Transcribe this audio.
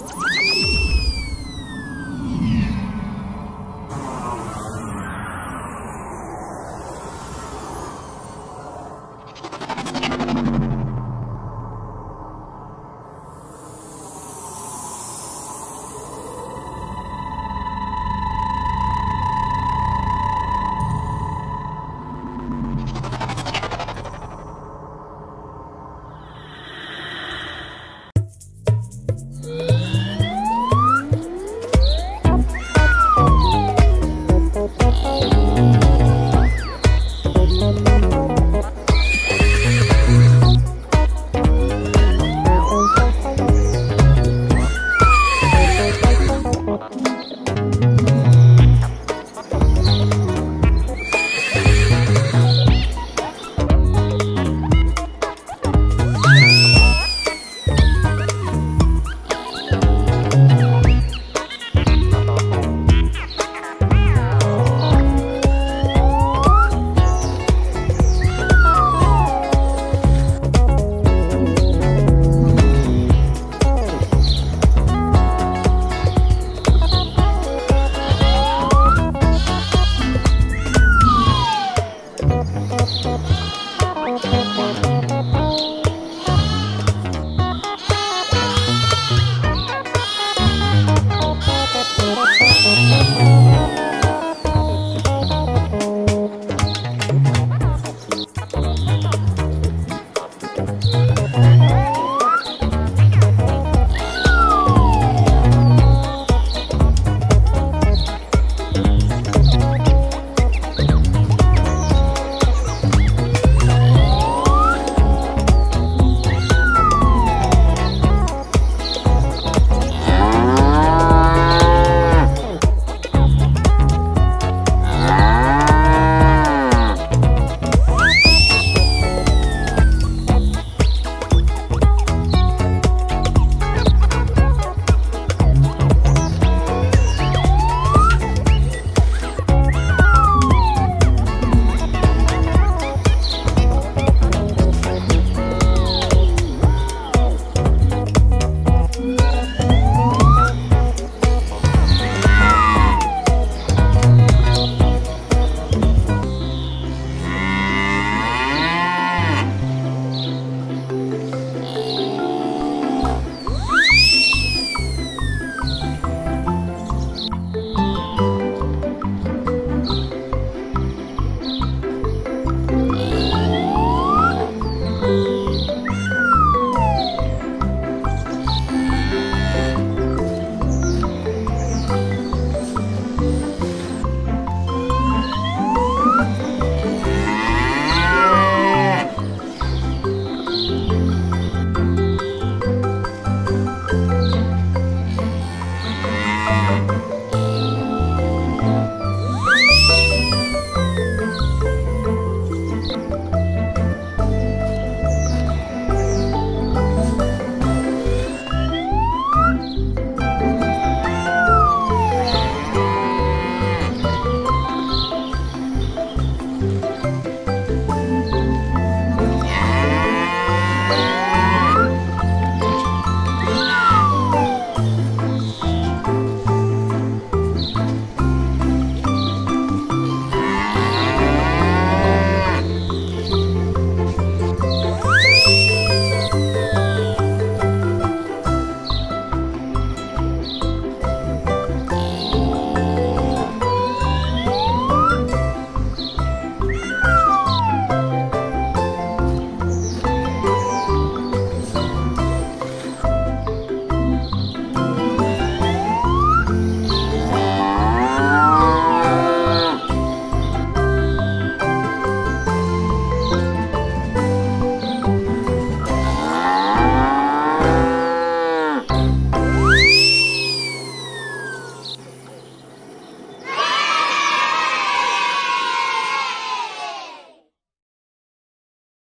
Woo!